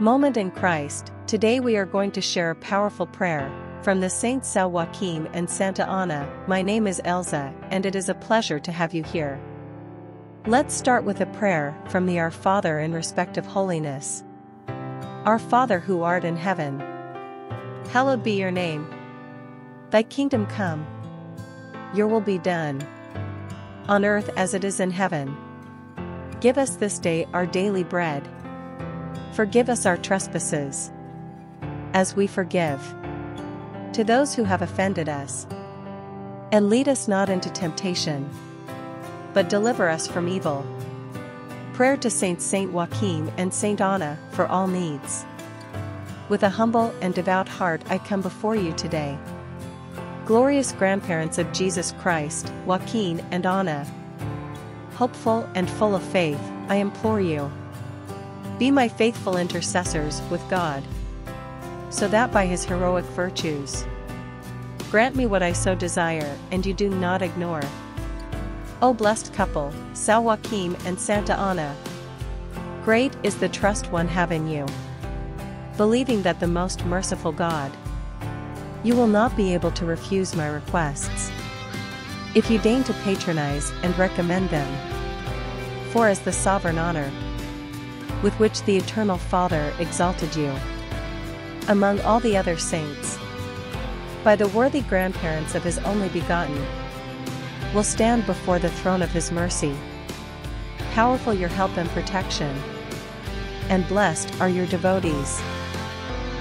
Moment in Christ, today we are going to share a powerful prayer from the Saints Sao Joaquin and Santa Ana. My name is Elza, and it is a pleasure to have you here. Let's start with a prayer from the Our Father in respect of holiness. Our Father who art in heaven, hallowed be your name. Thy kingdom come. Your will be done. On earth as it is in heaven. Give us this day our daily bread Forgive us our trespasses. As we forgive to those who have offended us. And lead us not into temptation. But deliver us from evil. Prayer to Saints Saint Joaquin and Saint Anna for all needs. With a humble and devout heart I come before you today. Glorious grandparents of Jesus Christ, Joaquin and Anna. Hopeful and full of faith, I implore you. Be my faithful intercessors with God. So that by his heroic virtues, grant me what I so desire and you do not ignore. O blessed couple, Sao Joaquin and Santa Ana. Great is the trust one have in you. Believing that the most merciful God, you will not be able to refuse my requests. If you deign to patronize and recommend them. For as the sovereign honor, with which the Eternal Father exalted you. Among all the other saints, by the worthy grandparents of his only begotten, will stand before the throne of his mercy. Powerful your help and protection, and blessed are your devotees.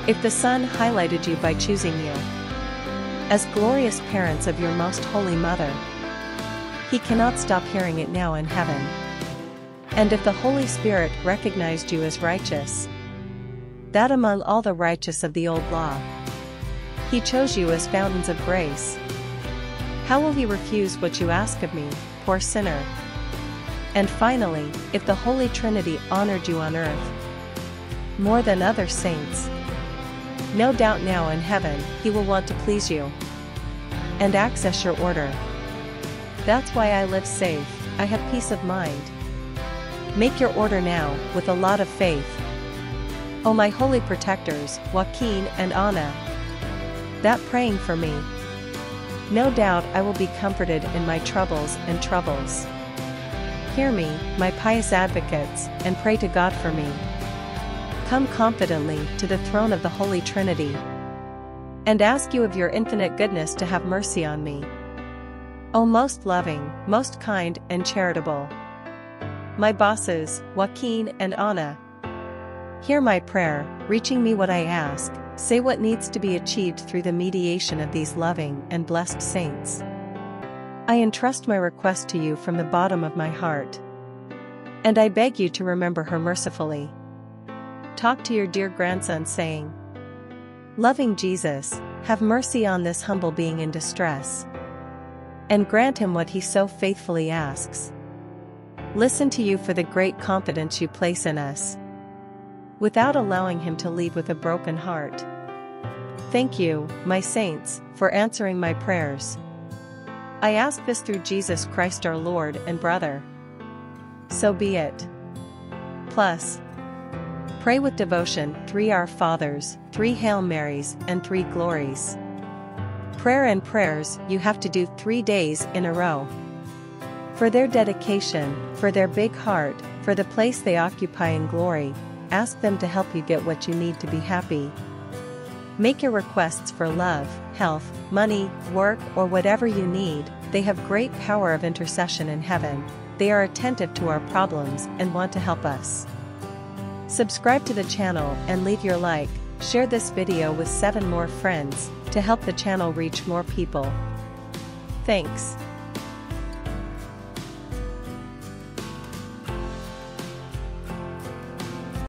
If the Son highlighted you by choosing you as glorious parents of your most holy mother, he cannot stop hearing it now in heaven. And if the Holy Spirit recognized you as righteous, that among all the righteous of the old law, he chose you as fountains of grace. How will he refuse what you ask of me, poor sinner? And finally, if the Holy Trinity honored you on earth more than other saints, no doubt now in heaven he will want to please you and access your order. That's why I live safe, I have peace of mind. Make your order now, with a lot of faith. O my holy protectors, Joaquin and Anna. That praying for me. No doubt I will be comforted in my troubles and troubles. Hear me, my pious advocates, and pray to God for me. Come confidently to the throne of the Holy Trinity. And ask you of your infinite goodness to have mercy on me. O most loving, most kind, and charitable. My bosses, Joaquin and Anna. Hear my prayer, reaching me what I ask, say what needs to be achieved through the mediation of these loving and blessed saints. I entrust my request to you from the bottom of my heart. And I beg you to remember her mercifully. Talk to your dear grandson saying, Loving Jesus, have mercy on this humble being in distress. And grant him what he so faithfully asks. Listen to you for the great confidence you place in us. Without allowing him to leave with a broken heart. Thank you, my saints, for answering my prayers. I ask this through Jesus Christ our Lord and brother. So be it. Plus, pray with devotion, three Our Fathers, three Hail Marys, and three Glories. Prayer and prayers you have to do three days in a row. For their dedication, for their big heart, for the place they occupy in glory, ask them to help you get what you need to be happy. Make your requests for love, health, money, work, or whatever you need, they have great power of intercession in heaven, they are attentive to our problems and want to help us. Subscribe to the channel and leave your like, share this video with 7 more friends, to help the channel reach more people. Thanks.